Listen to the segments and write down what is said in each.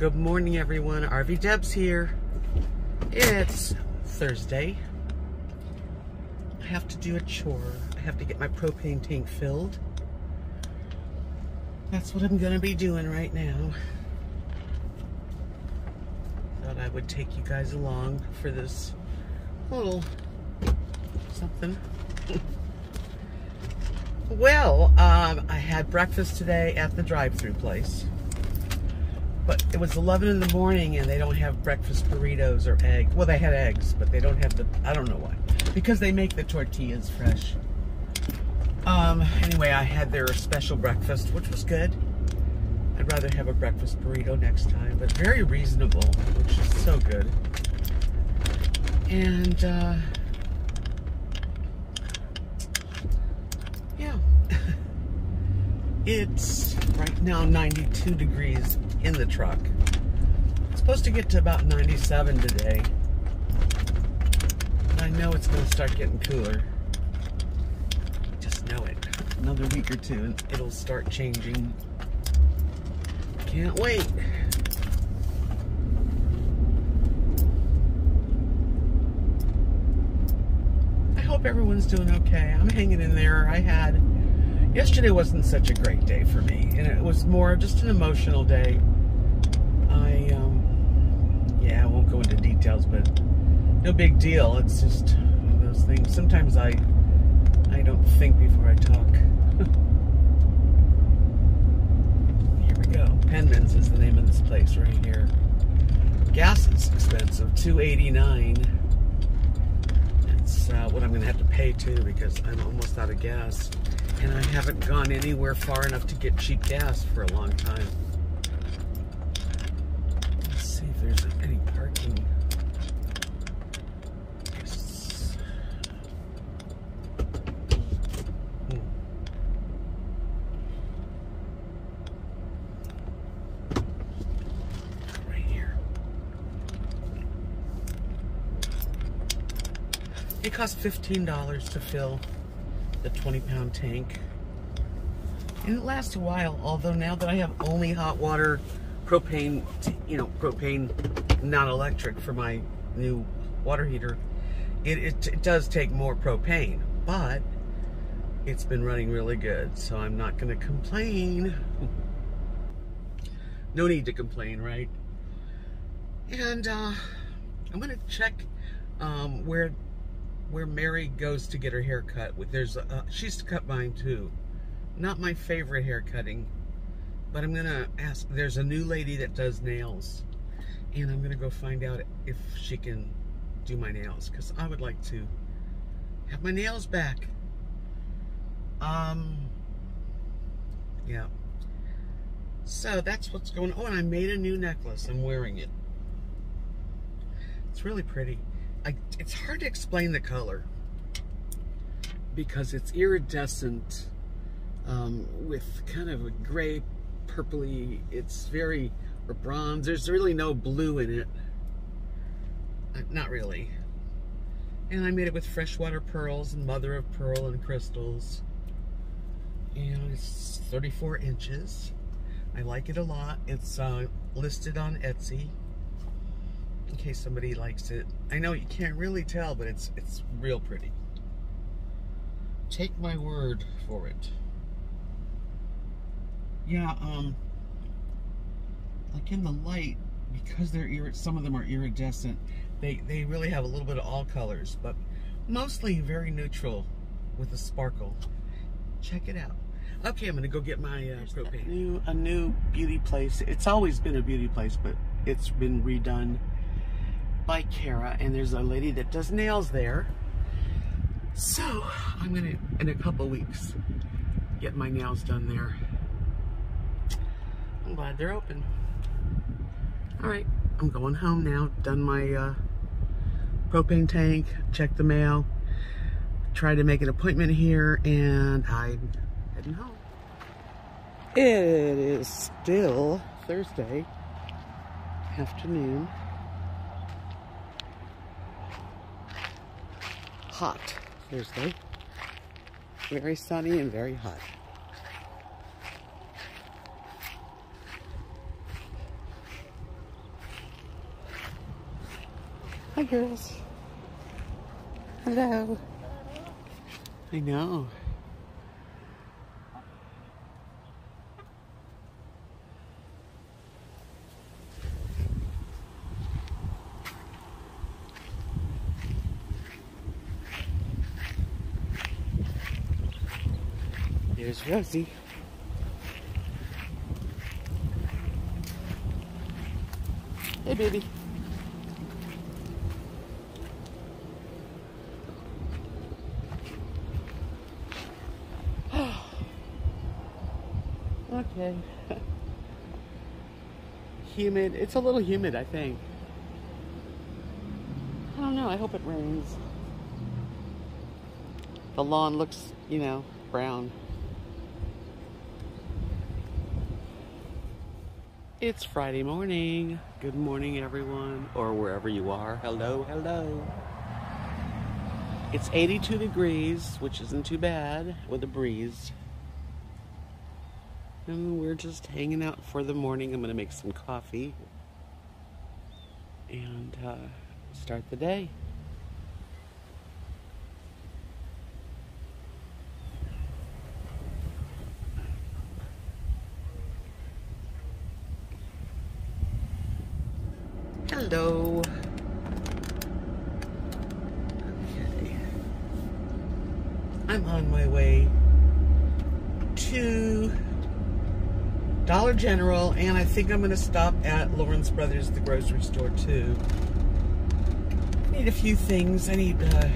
Good morning, everyone. RV Debs here. It's Thursday. I have to do a chore. I have to get my propane tank filled. That's what I'm going to be doing right now. Thought I would take you guys along for this little something. well, um, I had breakfast today at the drive-through place. But it was 11 in the morning and they don't have breakfast burritos or eggs. Well, they had eggs, but they don't have the, I don't know why. Because they make the tortillas fresh. Um, anyway, I had their special breakfast, which was good. I'd rather have a breakfast burrito next time, but very reasonable, which is so good. And, uh, yeah. it's right now 92 degrees in the truck. It's supposed to get to about 97 today. I know it's going to start getting cooler. Just know it. Another week or two and it'll start changing. Can't wait. I hope everyone's doing okay. I'm hanging in there. I had yesterday wasn't such a great day for me and it was more just an emotional day. I um yeah i won't go into details but no big deal. It's just those things. Sometimes i i don't think before i talk. Here we go. Penman's is the name of this place right here. Gas is expensive. 289 it's uh, what i'm gonna have to pay too because i'm almost out of gas and I haven't gone anywhere far enough to get cheap gas for a long time. Let's see if there's any parking. Yes. Right here. It costs $15 to fill the 20 pound tank. And it lasts a while, although now that I have only hot water propane, you know, propane not electric for my new water heater, it, it, it, does take more propane, but it's been running really good, so I'm not going to complain. no need to complain, right? And uh, I'm going to check um, where where Mary goes to get her hair cut. There's a, she used to cut mine too. Not my favorite hair cutting, but I'm gonna ask. There's a new lady that does nails, and I'm gonna go find out if she can do my nails because I would like to have my nails back. Um, yeah. So that's what's going on. Oh, and I made a new necklace. I'm wearing it. It's really pretty. I, it's hard to explain the color. Because it's iridescent um, with kind of a gray purpley it's very or bronze there's really no blue in it. Uh, not really. And I made it with freshwater pearls and mother of pearl and crystals. And it's 34 inches. I like it a lot. It's uh, listed on Etsy in case somebody likes it. I know you can't really tell, but it's it's real pretty. Take my word for it. Yeah, um, like in the light, because they're some of them are iridescent, they they really have a little bit of all colors, but mostly very neutral with a sparkle. Check it out. Okay, I'm gonna go get my uh, propane. New, a new beauty place. It's always been a beauty place, but it's been redone by Kara, and there's a lady that does nails there. So I'm gonna, in a couple weeks, get my nails done there. I'm glad they're open. All right, I'm going home now. Done my uh, propane tank, checked the mail, tried to make an appointment here, and I'm heading home. It is still Thursday afternoon. hot, Thursday. Very sunny and very hot. Hi girls. Hello. I know. Here's Rosie. Hey, baby. okay. humid. It's a little humid, I think. I don't know. I hope it rains. The lawn looks, you know, brown. It's Friday morning. Good morning, everyone, or wherever you are. Hello, hello. It's 82 degrees, which isn't too bad with a breeze. And we're just hanging out for the morning. I'm going to make some coffee and uh, start the day. Hello. Okay. I'm on my way to Dollar General, and I think I'm going to stop at Lawrence Brothers, the grocery store, too. I need a few things. I need uh,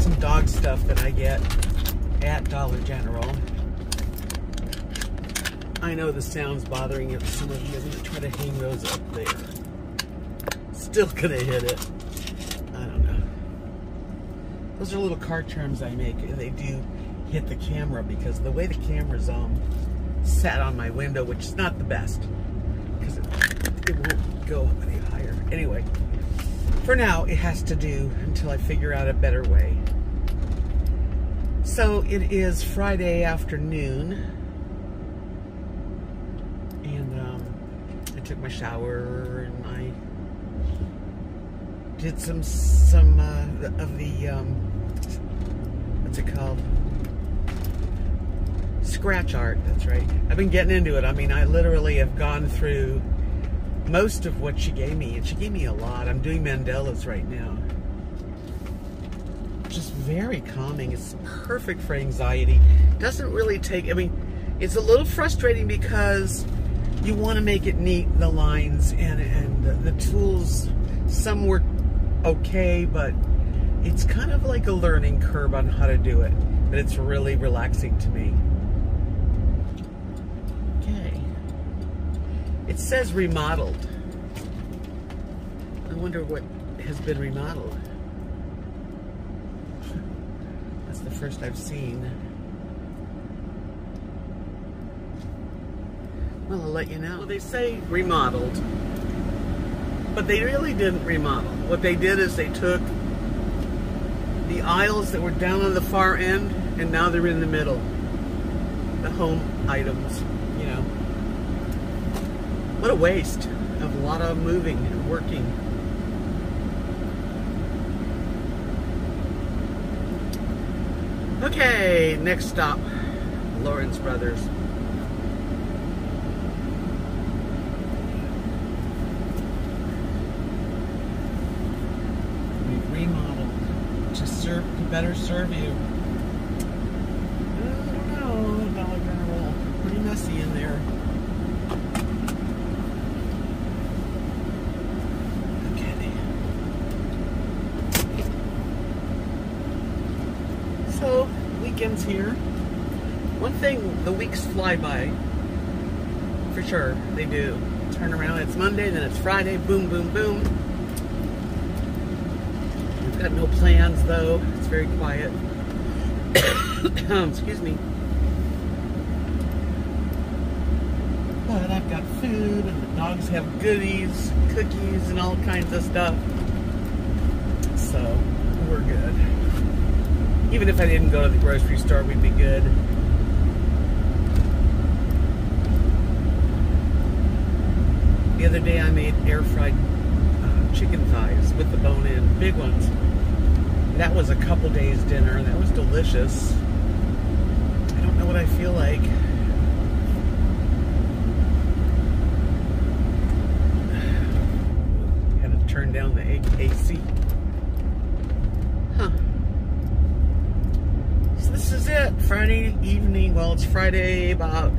some dog stuff that I get at Dollar General. I know the sound's bothering some of you. I'm going to try to hang those up there. Still to hit it. I don't know. Those are little car charms I make, and they do hit the camera because the way the camera's um, sat on my window, which is not the best because it, it won't go any higher. Anyway, for now, it has to do until I figure out a better way. So it is Friday afternoon, and um, I took my shower and I did some some uh, of the um, what's it called? Scratch art. That's right. I've been getting into it. I mean, I literally have gone through most of what she gave me, and she gave me a lot. I'm doing mandalas right now. Just very calming. It's perfect for anxiety. Doesn't really take. I mean, it's a little frustrating because you want to make it neat, the lines and and the, the tools. Some work okay, but it's kind of like a learning curve on how to do it. But it's really relaxing to me. Okay. It says remodeled. I wonder what has been remodeled. That's the first I've seen. Well, I'll let you know. Well, they say remodeled, but they really didn't remodel. What they did is they took the aisles that were down on the far end, and now they're in the middle. The home items, you know. What a waste of a lot of moving and working. Okay, next stop, Lawrence Brothers. We've remodeled to better serve you. Pretty messy in there. Okay. So, weekend's here. One thing, the weeks fly by. For sure, they do. Turn around, it's Monday, then it's Friday, boom, boom, boom. We've got no plans though, very quiet. Excuse me. But I've got food, and the dogs have goodies, cookies, and all kinds of stuff. So, we're good. Even if I didn't go to the grocery store, we'd be good. The other day I made air fried uh, chicken thighs with the bone in, big ones. That was a couple days dinner. And that was delicious. I don't know what I feel like. Had to turn down the AC. Huh. So this is it. Friday evening. Well, it's Friday about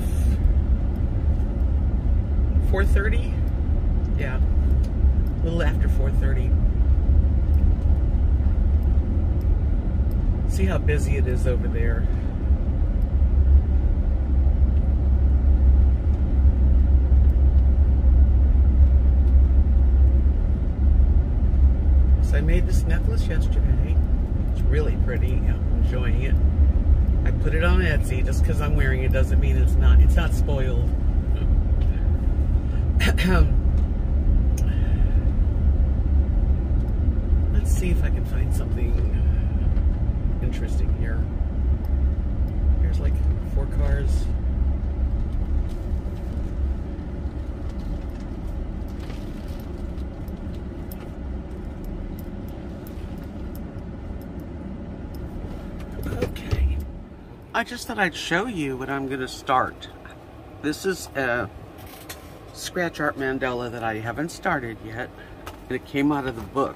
4.30? Yeah. A little after 4.30. See how busy it is over there. So I made this necklace yesterday. It's really pretty. I'm enjoying it. I put it on Etsy just because I'm wearing it doesn't mean it's not it's not spoiled. Let's see if I can find something interesting here. Here's like four cars. Okay. I just thought I'd show you what I'm going to start. This is a scratch art mandala that I haven't started yet. And it came out of the book,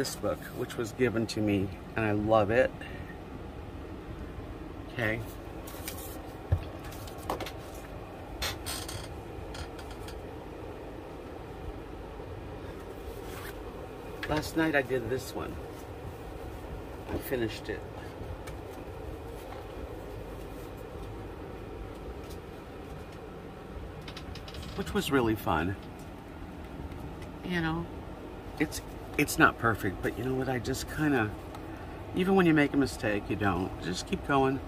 this book, which was given to me, and I love it. Okay. Last night I did this one. I finished it. which was really fun. You know, it's it's not perfect, but you know what? I just kind of, even when you make a mistake, you don't. Just keep going.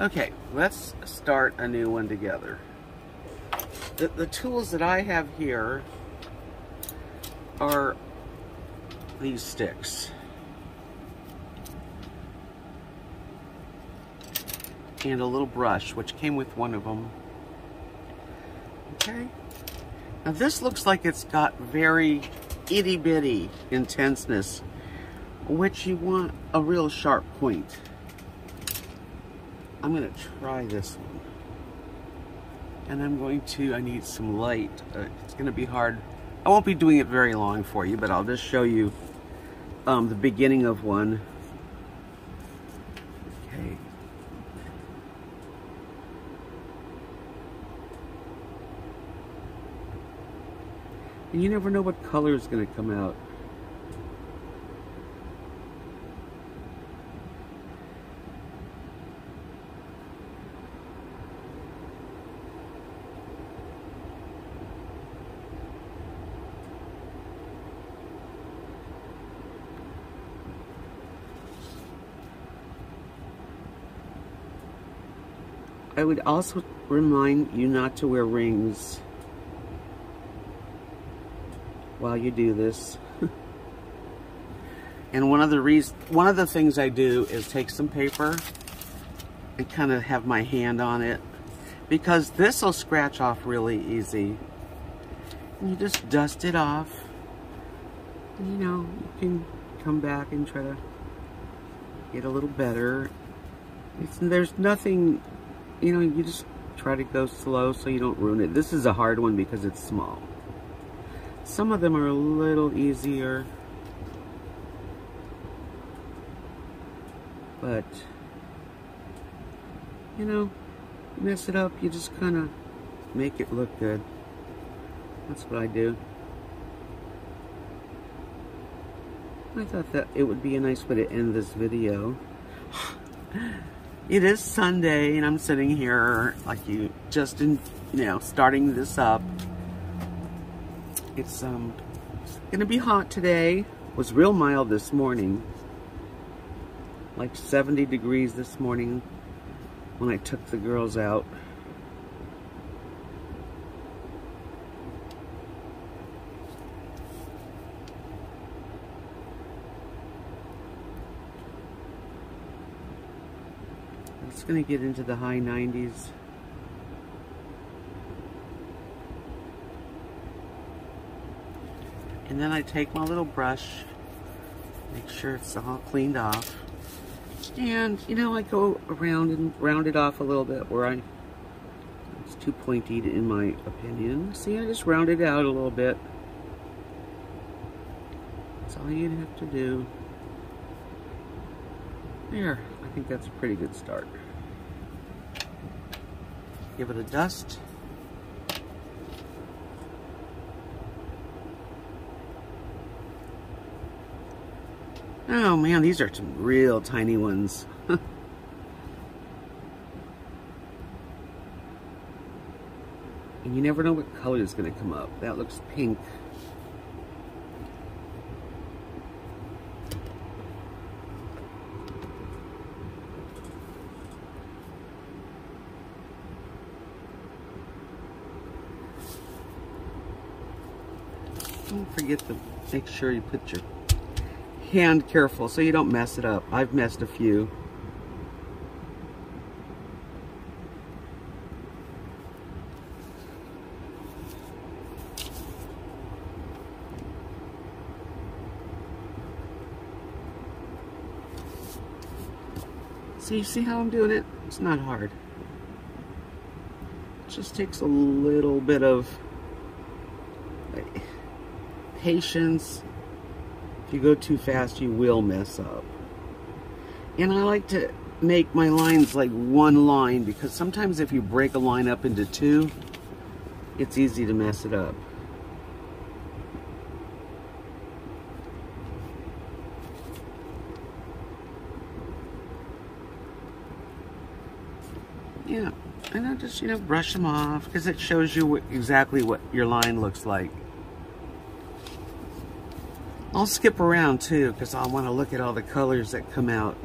Okay, let's start a new one together. The, the tools that I have here are these sticks. And a little brush, which came with one of them. Okay. Now this looks like it's got very itty bitty intenseness, which you want a real sharp point. I'm gonna try this one. And I'm going to, I need some light. Uh, it's gonna be hard. I won't be doing it very long for you, but I'll just show you um, the beginning of one. Okay. And you never know what color is going to come out. I would also remind you not to wear rings while you do this. and one of the reasons, one of the things I do is take some paper and kind of have my hand on it because this will scratch off really easy. And you just dust it off. And, you know, you can come back and try to get a little better. It's, there's nothing, you know, you just try to go slow so you don't ruin it. This is a hard one because it's small. Some of them are a little easier. But, you know, mess it up, you just kind of make it look good. That's what I do. I thought that it would be a nice way to end this video. It is Sunday and I'm sitting here like you just in, you know, starting this up. It's um gonna be hot today. It was real mild this morning. Like 70 degrees this morning when I took the girls out. It's gonna get into the high 90s. And then I take my little brush, make sure it's all cleaned off. And, you know, I go around and round it off a little bit where I, it's too pointy in my opinion. See, I just round it out a little bit. That's all you have to do. There, I think that's a pretty good start. Give it a dust. Oh man, these are some real tiny ones. and you never know what color is going to come up. That looks pink. Don't forget to make sure you put your hand careful so you don't mess it up. I've messed a few. See, see how I'm doing it? It's not hard. It just takes a little bit of patience if you go too fast, you will mess up. And I like to make my lines like one line because sometimes if you break a line up into two, it's easy to mess it up. Yeah, and I just, you know, brush them off because it shows you what, exactly what your line looks like. I'll skip around too because I want to look at all the colors that come out.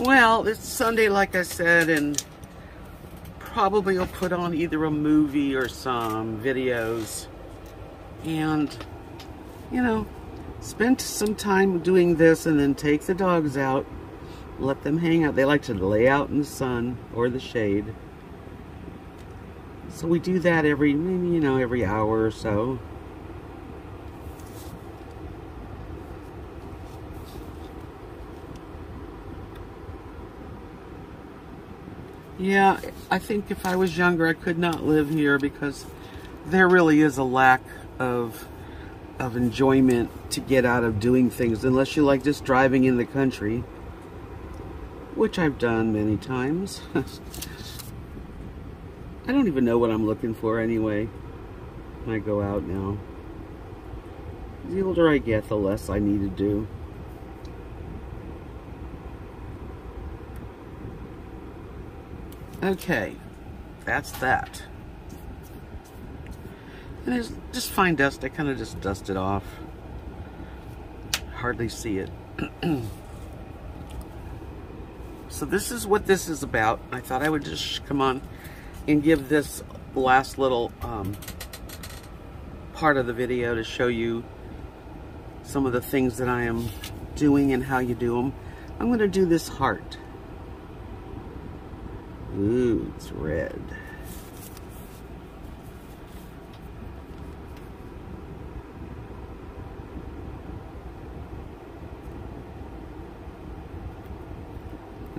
Well, it's Sunday, like I said, and probably I'll put on either a movie or some videos. And you know, spend some time doing this and then take the dogs out, let them hang out. They like to lay out in the sun or the shade. So we do that every, you know, every hour or so. Yeah, I think if I was younger, I could not live here because there really is a lack of of enjoyment to get out of doing things unless you like just driving in the country, which I've done many times. I don't even know what I'm looking for anyway when I go out now. The older I get, the less I need to do. Okay, that's that. And there's just fine dust. I kind of just dust it off. Hardly see it. so this is what this is about. I thought I would just come on and give this last little um, part of the video to show you some of the things that I am doing and how you do them. I'm going to do this heart. Ooh, it's red.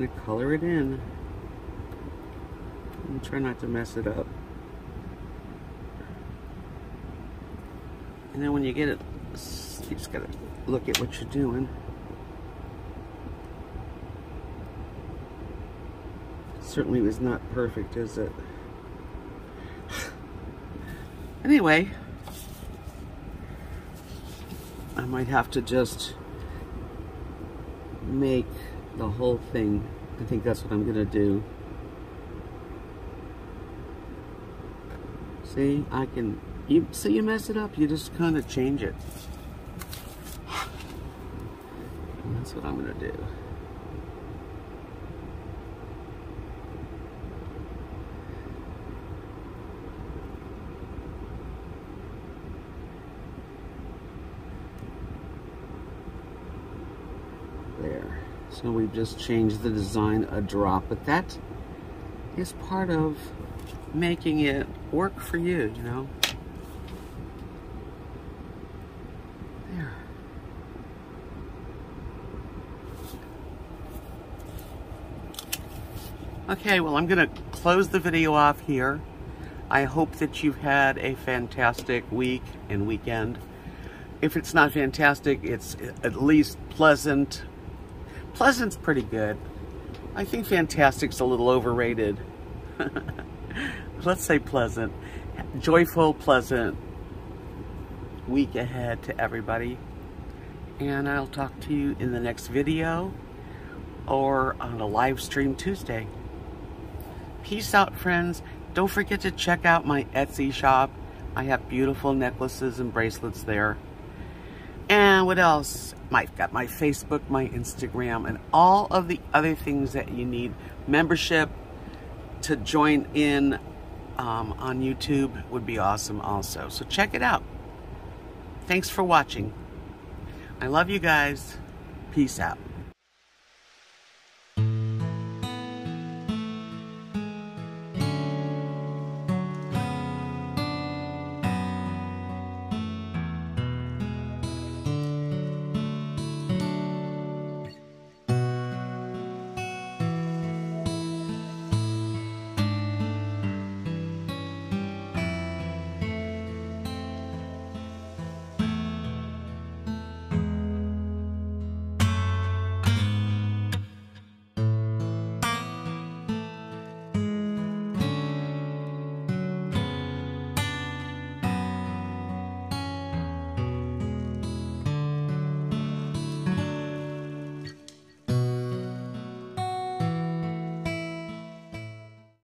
Gonna color it in and try not to mess it up. And then when you get it, you just gotta look at what you're doing. Certainly was not perfect, is it? anyway, I might have to just make the whole thing. I think that's what I'm going to do. See, I can, you see you mess it up, you just kind of change it. And that's what I'm going to do. So we've just changed the design a drop, but that is part of making it work for you, you know? There. Okay, well, I'm going to close the video off here. I hope that you've had a fantastic week and weekend. If it's not fantastic, it's at least pleasant. Pleasant's pretty good. I think fantastic's a little overrated. Let's say pleasant. Joyful, pleasant week ahead to everybody. And I'll talk to you in the next video or on a live stream Tuesday. Peace out, friends. Don't forget to check out my Etsy shop. I have beautiful necklaces and bracelets there. And what else? I've got my Facebook, my Instagram, and all of the other things that you need. Membership to join in um, on YouTube would be awesome also. So check it out. Thanks for watching. I love you guys. Peace out.